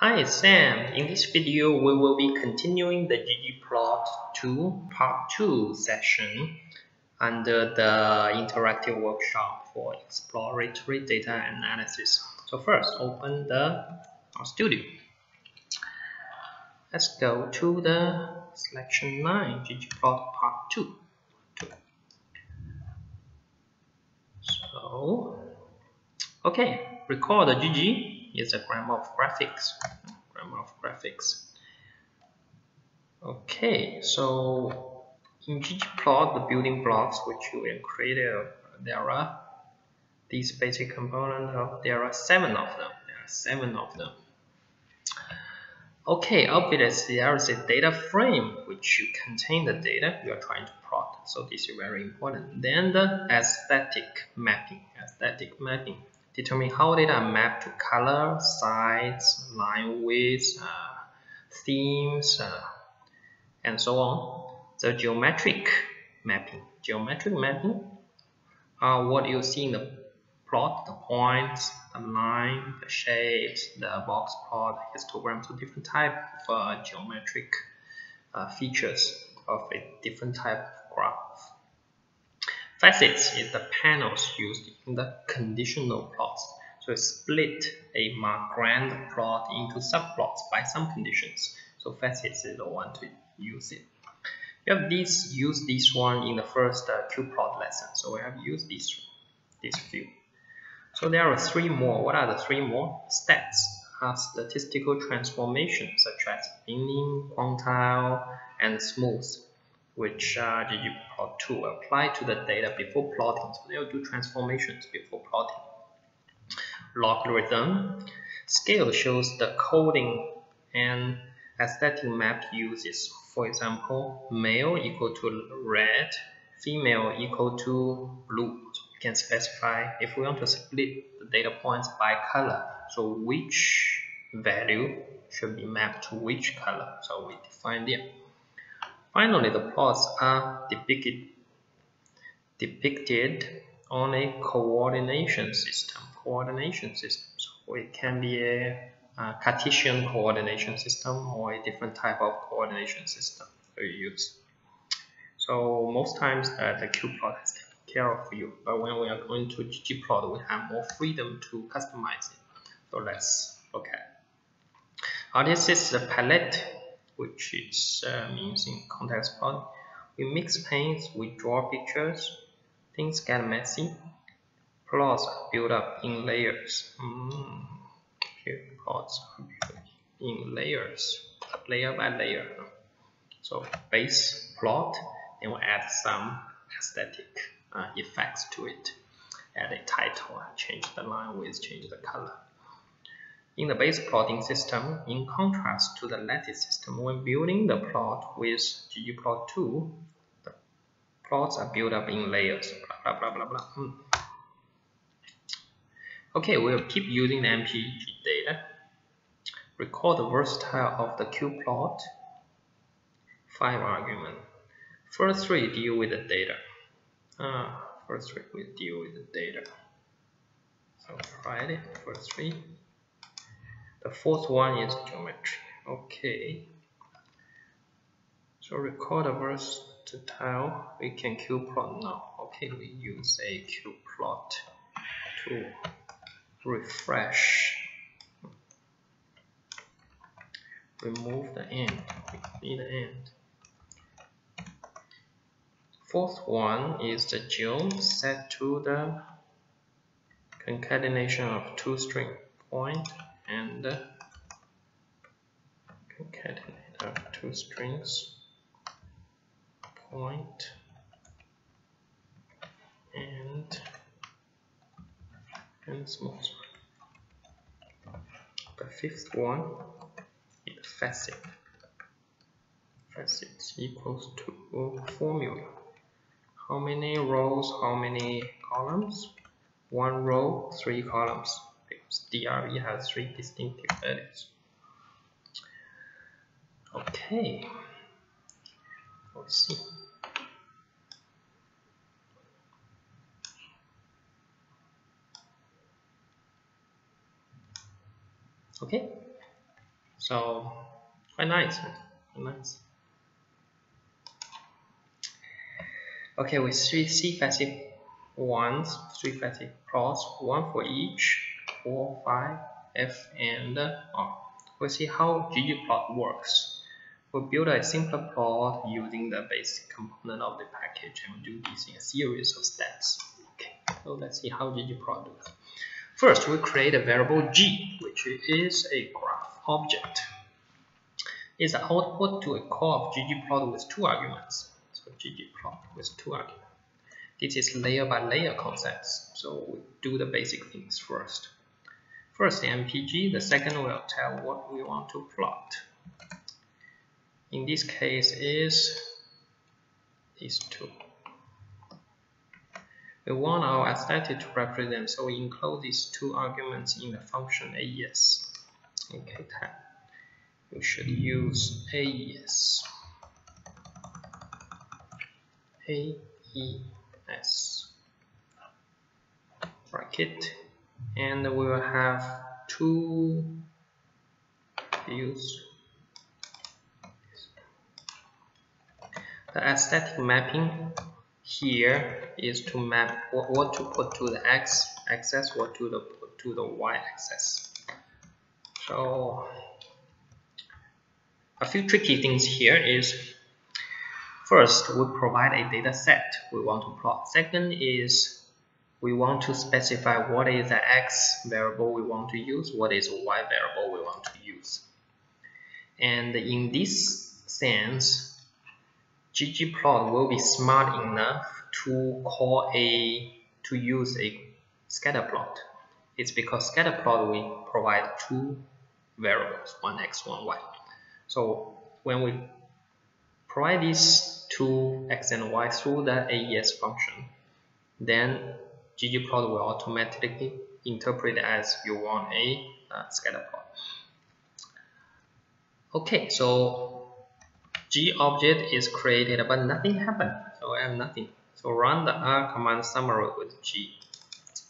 Hi, Sam. In this video, we will be continuing the ggplot2 part 2 session under the interactive workshop for exploratory data analysis. So first, open the studio. Let's go to the selection 9, ggplot part 2. So, okay, record the GG is a grammar of graphics. Grammar of graphics. Okay, so in ggplot, the building blocks which you will create, there are these basic components. of there are seven of them. There are seven of them. Okay, obviously there is a data frame which you contain the data you are trying to plot. So this is very important. Then the aesthetic mapping. Aesthetic mapping determine how data map to color, size, line width, uh, themes, uh, and so on. The geometric mapping. Geometric mapping are what you see in the plot, the points, the line, the shapes, the box plot, histogram, so different type of uh, geometric uh, features of a different type of graph. Facets is the panels used in the conditional plots. So split a grand plot into subplots by some conditions. So facets is the one to use it. We have this used this one in the first uh, qplot lesson. So we have used this this few. So there are three more. What are the three more? Stats are statistical transformations such as binning, quantile, and smooth which uh, ggplot2 apply to the data before plotting. So they'll do transformations before plotting. Logarithm scale shows the coding and aesthetic map uses. For example, male equal to red, female equal to blue. So we can specify if we want to split the data points by color. So which value should be mapped to which color. So we define it. Finally, the plots are depicted, on a coordination system. Coordination system. So it can be a, a Cartesian coordination system or a different type of coordination system you use. So most times uh, the qplot has taken care of you, but when we are going to ggplot, we have more freedom to customize it. So let's look at. Now this is the palette which is uh, means in context plot. We mix paints, we draw pictures, things get messy. Plots are built up in layers. Mm. Plots are built in layers, layer by layer. So base plot, then we add some aesthetic uh, effects to it. Add a title, change the line width, change the color. In the base plotting system, in contrast to the lattice system, when building the plot with ggplot2, the plots are built up in layers, blah, blah, blah, blah, blah. Hmm. Okay, we'll keep using the MPG data. Record the versatile of the qplot. Five argument. First three deal with the data. Uh, first three will deal with the data. So write it. First three. The fourth one is geometry. Okay. So record a versatile. We can qplot now. Okay, we use a qplot to refresh. Remove the end. Need the end. Fourth one is the geom set to the concatenation of two string point and uh, concatenate our two strings. Point. And and small the fifth one is facet. Facet equals to formula. How many rows how many columns? One row three columns DRV has three distinctive values. Okay, let's see. Okay, So quite nice, quite nice. Okay, with three C-facet ones, three facet plots, one for each, four, five, F, and R. We'll see how ggplot works. We'll build a simpler plot using the basic component of the package and we'll do this in a series of steps. Okay, so let's see how ggplot does. First, we create a variable g, which is a graph object. It's an output to a call of ggplot with two arguments so ggplot with two arguments. This is layer by layer concepts, so we do the basic things first. First MPG, the second will tell what we want to plot. In this case is these two. We want our aesthetic to represent, so we enclose these two arguments in the function AES. Okay, we should use AES. A E S bracket and we will have two views the aesthetic mapping here is to map what, what to put to the x axis what to the to the y axis so a few tricky things here is First, we provide a data set we want to plot. Second is we want to specify what is the x variable we want to use, what is y variable we want to use. And in this sense, ggplot will be smart enough to call a to use a scatter plot. It's because scatter plot we provide two variables, one x, one y. So when we provide these two x and y through the AES function, then ggplot will automatically interpret as you want a uh, scatter plot. Okay, so G object is created, but nothing happened. So I have nothing. So run the R command summary with G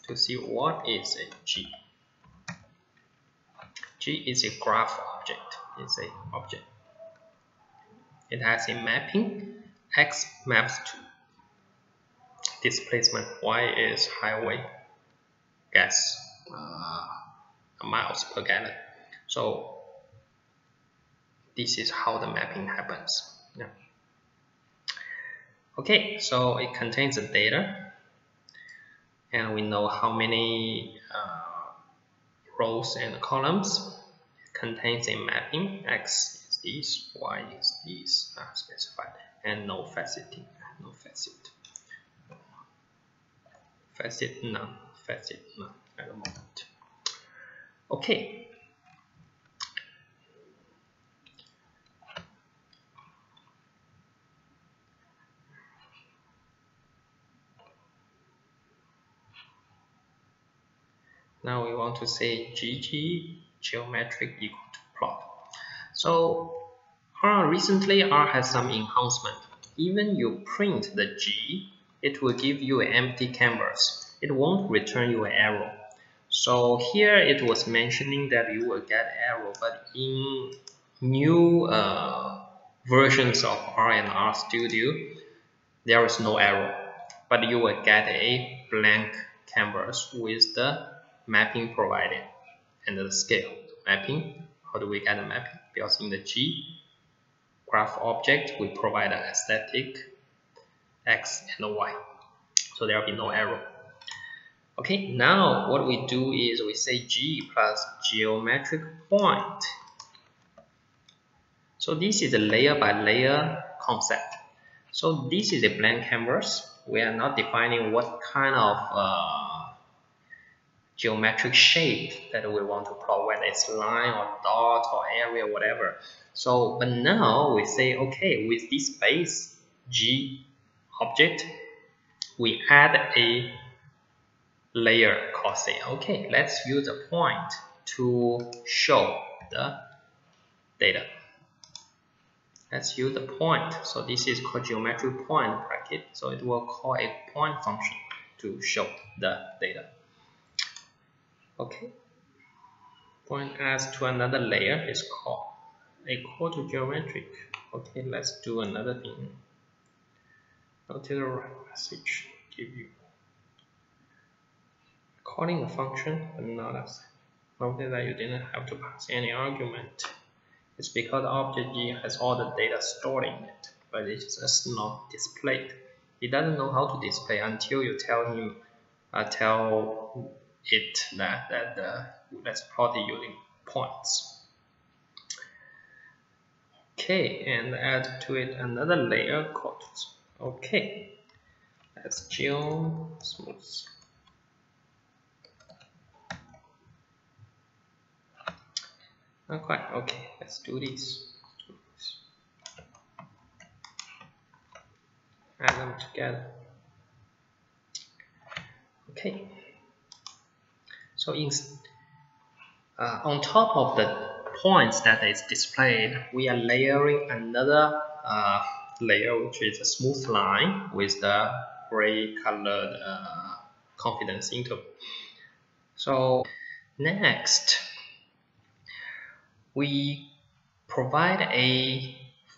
to see what is a G. G is a graph object. It's a object. It has a mapping x maps to displacement, y is highway gas uh, miles per gallon. So this is how the mapping happens. Yeah. Okay, so it contains the data and we know how many uh, rows and columns. It contains a mapping, x is this, y is this uh, specified and no faceting no facet facet none facet none at the moment okay Now we want to say GG geometric equal to plot. So R recently R has some enhancement. Even you print the G, it will give you an empty canvas. It won't return you an error So here it was mentioning that you will get error but in new uh, versions of R and R Studio, there is no error but you will get a blank canvas with the mapping provided and the scale. Mapping, how do we get the mapping? Because in the G, graph object, we provide an aesthetic x and y. So there will be no error Okay, now what we do is we say g plus geometric point. So this is a layer by layer concept. So this is a blank canvas. We are not defining what kind of uh, geometric shape that we want to plot, whether it's line or dot or area, whatever. So, but now we say, okay, with this base G object, we add a layer called say, okay, let's use a point to show the data. Let's use the point. So this is called geometric point bracket. So it will call a point function to show the data. Okay. point as to another layer is called equal to geometric. Okay, let's do another thing. To the right message, give you calling a function, but not as notice that you didn't have to pass any argument. It's because object G has all the data stored in it, but it's just not displayed. He doesn't know how to display until you tell him, uh, tell it that that uh, let's plot it using points. Okay, and add to it another layer called okay. Let's geo smooth. Not quite. Okay, let's do this. Add them together. Okay. So in, uh, on top of the points that is displayed, we are layering another uh, layer, which is a smooth line with the gray colored uh, confidence interval. So next, we provide a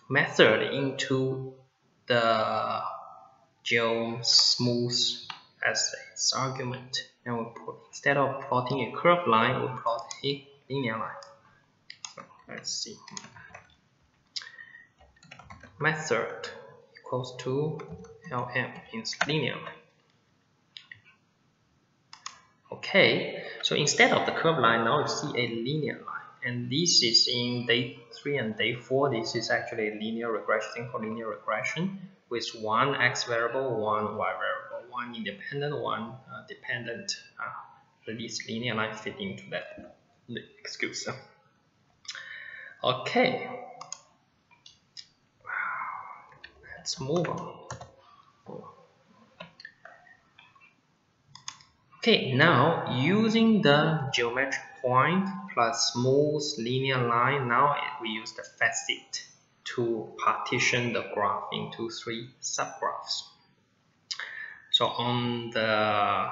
method into the geo smooth as its argument. And we put instead of plotting a curved line we plot a linear line. So let's see method equals to lm means linear okay so instead of the curve line now you see a linear line. And this is in day 3 and day 4 this is actually a linear regression thing called linear regression with one x variable one y variable one independent one uh, dependent uh, this linear line fit into that excuse. Okay let's move on okay now using the geometric point plus smooth linear line. Now we use the facet to partition the graph into three subgraphs. So on the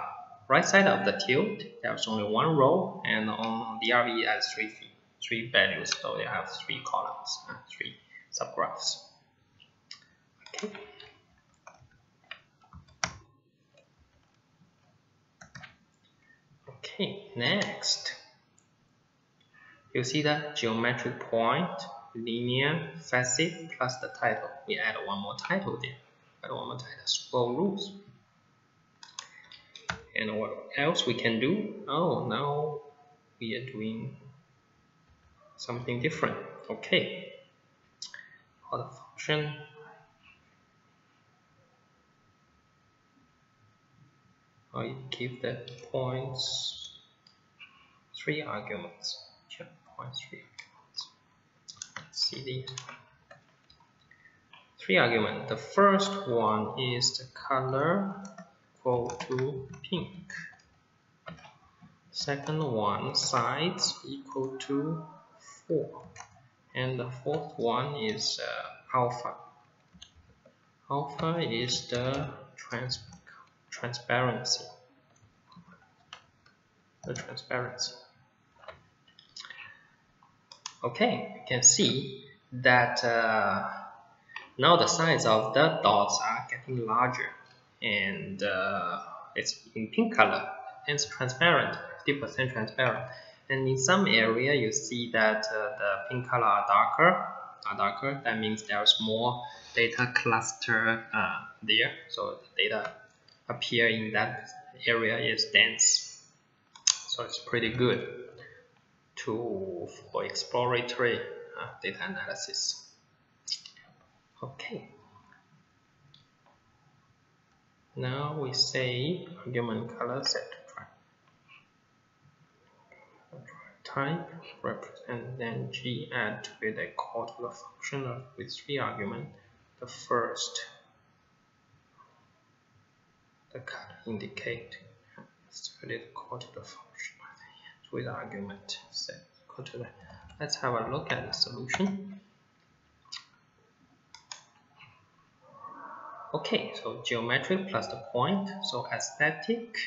right side of the tilt, there's only one row, and on the RV has three three values, so they have three columns, uh, three subgraphs. Okay. Next you see that geometric point, linear, facet, plus the title. We add one more title there. Add one more title, swirl rules. And what else we can do? Oh, now we are doing something different. Okay. For the function, I give the points three arguments. 0.3 see the three arguments. The first one is the color equal to pink. Second one size equal to 4. And the fourth one is uh, alpha. Alpha is the trans transparency. The transparency. Okay, you can see that uh, now the size of the dots are getting larger and uh, it's in pink color and it's transparent, 50% transparent. And in some area you see that uh, the pink color are darker, are darker. That means there's more data cluster uh, there. So the data appear in that area is dense. So it's pretty good to for exploratory uh, data analysis. Okay. Now we say argument color set type represent then g add with a call to the function with three arguments. The first the color indicate the call to the function with argument set equal to that. Let's have a look at the solution. Okay, so geometric plus the point. So aesthetic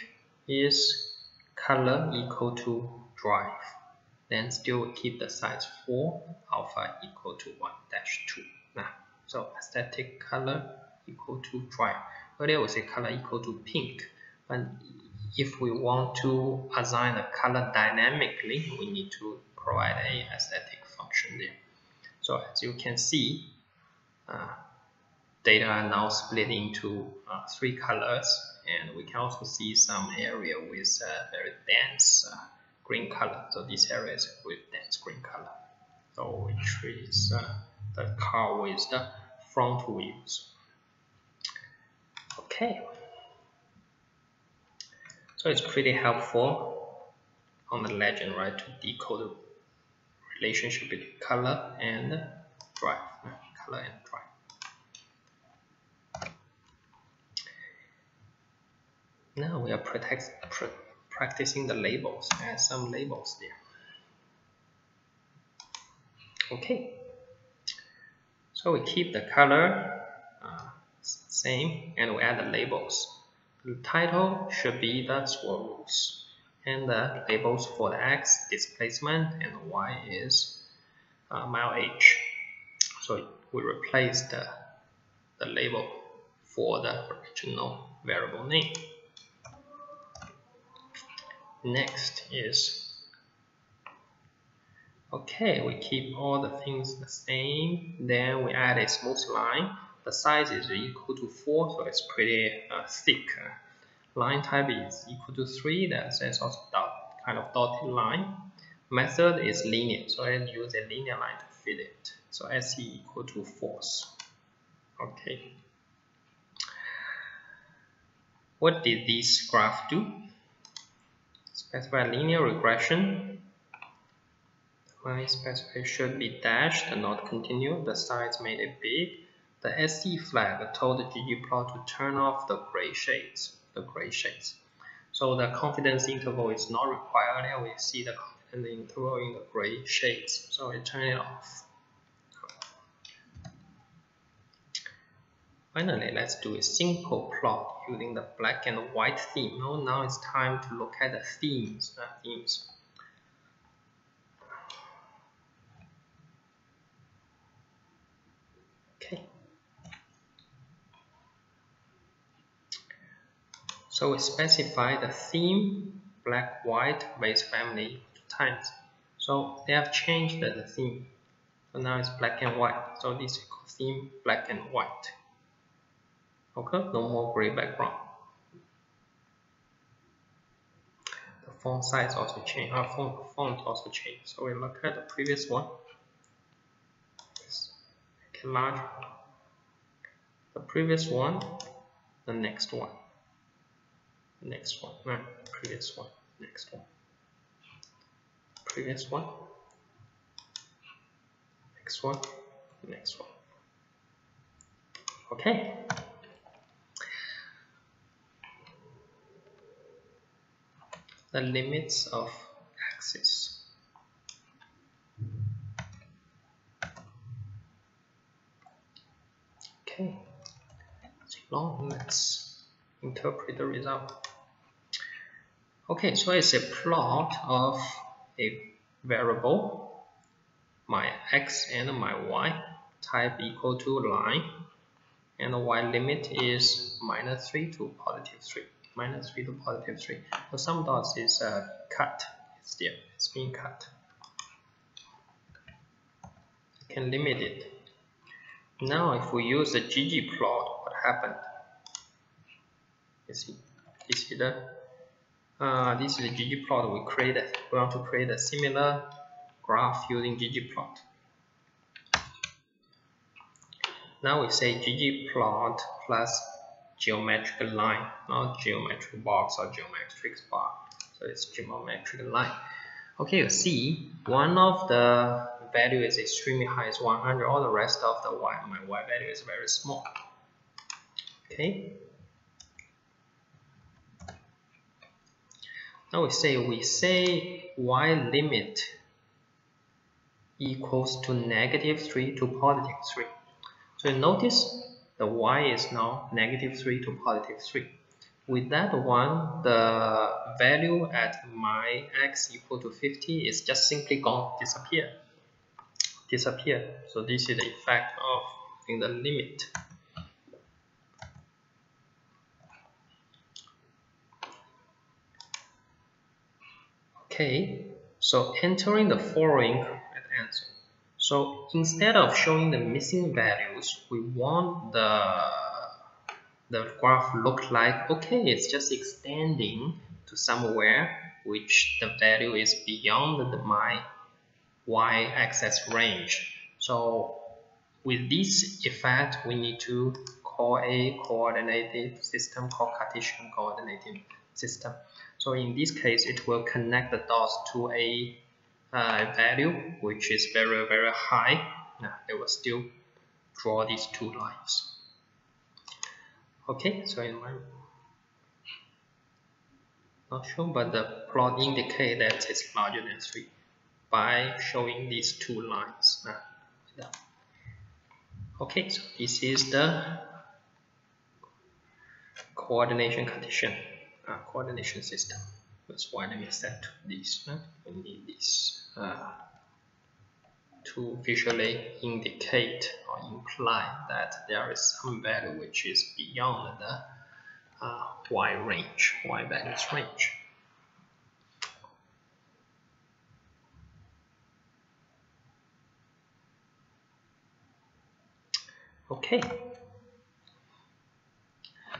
is color equal to drive. then still keep the size 4 alpha equal to 1 dash 2 now so aesthetic color equal to dry earlier we say color equal to pink but if we want to assign a color dynamically we need to provide a aesthetic function there. So as you can see uh, data are now split into uh, three colors and we can also see some area with uh, very dense uh, green color. So this area is with dense green color so which is uh, the car with the front wheels okay. So it's pretty helpful on the legend right to decode the relationship between color and drive color and drive now we are protect, practicing the labels. And some labels there. Okay. So we keep the color same and we add the labels. The title should be the swirl rules and the labels for the x displacement and y is uh, mile h. So we replace the the label for the original variable name. Next is okay we keep all the things the same. Then we add a smooth line the size is equal to 4 so it's pretty uh, thick line type is equal to 3 that says also dot kind of dotted line method is linear so I use a linear line to fit it so SE equal to false okay what did this graph do specify linear regression. My specify should be dashed not continue. The size made it big. The SE flag told ggplot to turn off the gray shades. The gray shades. So the confidence interval is not required. And we see the confidence interval in the gray shades. So we turn it off. Finally, let's do a simple plot using the black and white theme. Now, now it's time to look at the themes. Uh, themes. Okay. So we specify the theme black white base family times. So they have changed the theme. So now it's black and white. So this is called theme black and white. Okay, no more gray background. The font size also change. Our font, font also changed. So we look at the previous one. Larger. The previous one, the next one, next one, no, previous one, next one, previous one, next one, next one. Okay. the limits of axis. Okay, so long let's interpret the result. Okay, so it's a plot of a variable, my x and my y, type equal to line, and the y limit is minus 3 to positive 3 minus 3 to positive 3. So some dots is uh, cut. It's there. It's being cut. You can limit it. Now if we use the ggplot, what happened? You see, you see the uh, this is ggplot we created. We want to create a similar graph using ggplot. Now we say ggplot plus geometric line, not geometric box or geometric box. So it's geometric line. Okay, you see one of the value is extremely high, is 100. All the rest of the y, my y value is very small. Okay. Now we say we say y limit equals to negative 3 to positive 3. So notice the y is now negative 3 to positive 3. with that one, the value at my x equal to 50 is just simply gone, disappear, disappear. So this is the effect of in the limit. Okay, so entering the following answer. So instead of showing the missing values, we want the the graph look like okay, it's just extending to somewhere which the value is beyond the my y-axis range. So with this effect, we need to call a coordinated system called Cartesian coordinated system. So in this case, it will connect the dots to a uh, value which is very, very high. Now, it will still draw these two lines. Okay, so in my not sure, but the plot indicate that it's larger than 3 by showing these two lines. Okay, so this is the coordination condition uh, coordination system. That's why me set this. Uh, we need this uh, to visually indicate or imply that there is some value which is beyond the uh, y range, y values range. Okay,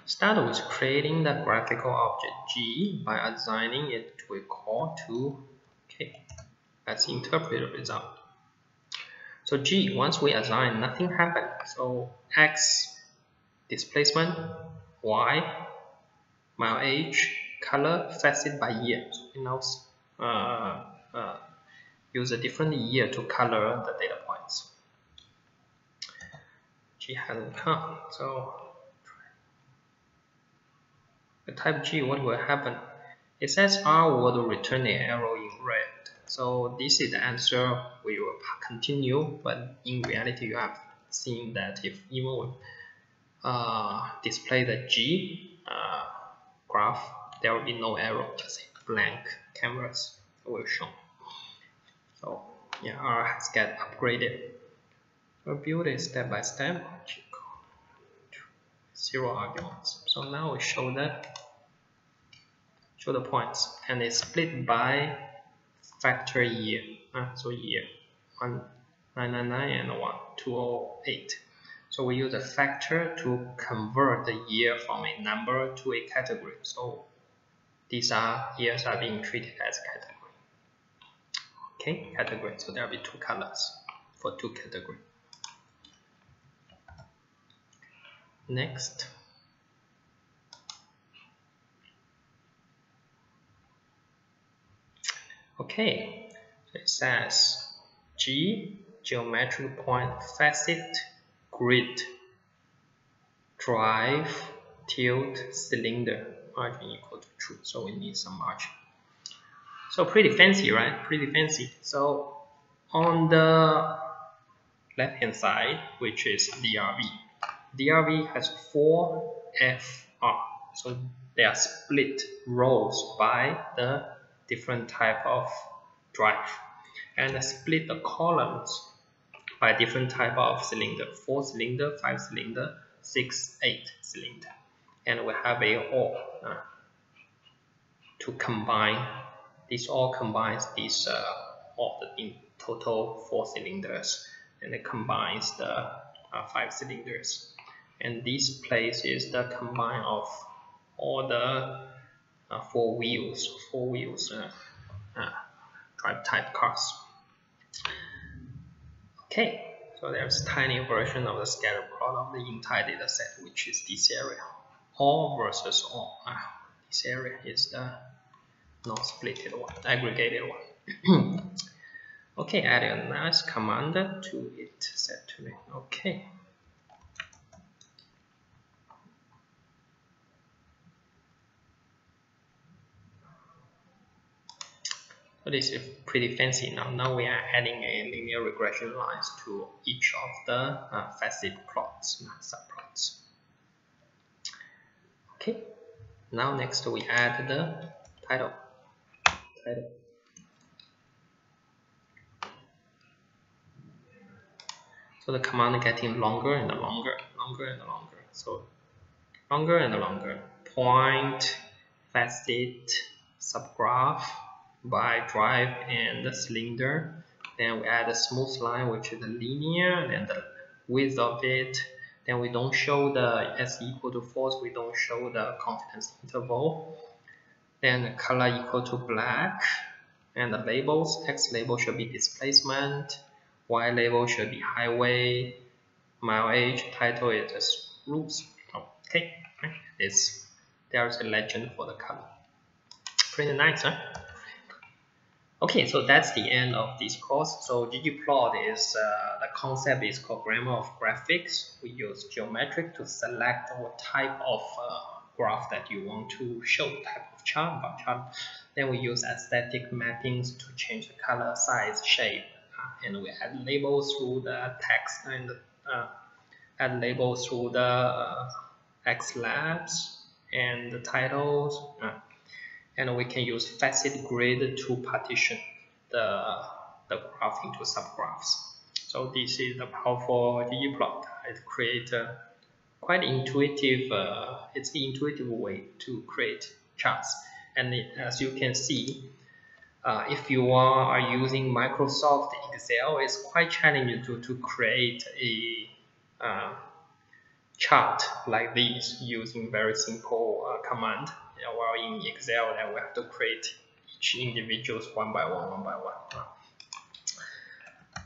Start with creating the graphical object G by assigning it to a call to K. Let's interpret the result. So G, once we assign, nothing happened. So X displacement, Y, my age, color, facet by year. So we now uh, uh, use a different year to color the data points. G hasn't come. So type G, what will happen? It says R would return an arrow in red. So this is the answer we will continue, but in reality you have seen that if even uh, display the G uh, graph, there will be no arrow, just a blank canvas will show. So yeah, R has get upgraded. We'll build it step by step zero arguments. So now we show that show the points and it's split by factor year. Uh, so year 1999 and 1208. So we use a factor to convert the year from a number to a category. So these are years are being treated as category. Okay, category. So there will be two colors for two categories. Next. Okay, it says G geometric point facet grid drive tilt cylinder margin equal to true. So we need some margin. So pretty fancy right? Pretty fancy. So on the left hand side which is DRV DRV has four FR. So they are split rows by the different type of drive. And split the columns by different type of cylinder, 4 cylinder, 5 cylinder, 6, 8 cylinder. And we have a all uh, to combine, this all combines these uh, all the in total 4 cylinders. And it combines the uh, 5 cylinders. And this place is the combine of all the uh, four wheels, four wheels uh, uh, drive type cars. Okay, so there's a tiny version of the scatter plot of the entire data set, which is this area. All versus all. Uh, this area is the non-splitted one, aggregated one. okay, add a nice command to it set to me. Okay. This is pretty fancy. Now. Now we are adding a linear regression lines to each of the uh, facet plots, subplots. Okay, now next we add the title title so the command getting longer and longer longer and longer. So longer and longer. Point facet subgraph by drive and the cylinder. Then we add a smooth line which is linear and the width of it. Then we don't show the s equal to false we don't show the confidence interval. Then the color equal to black and the labels x label should be displacement y label should be highway mile age title is routes. Okay it's there's a legend for the color. Pretty nice huh Okay, so that's the end of this course. So ggplot is uh, the concept is called grammar of graphics. We use geometric to select what type of uh, graph that you want to show, type of chart, bar chart. Then we use aesthetic mappings to change the color, size, shape, uh, and we add labels through the text and uh, add labels through the uh, X labs and the titles. And we can use facet grid to partition the, the graph into subgraphs. So this is the powerful ggplot. It creates quite intuitive, uh, it's intuitive way to create charts. And as you can see, uh, if you are using Microsoft Excel, it's quite challenging to, to create a uh, chart like this using very simple uh, command while in Excel then we have to create each individuals one by one, one by one.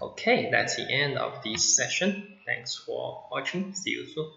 Okay, that's the end of this session. Thanks for watching. See you soon.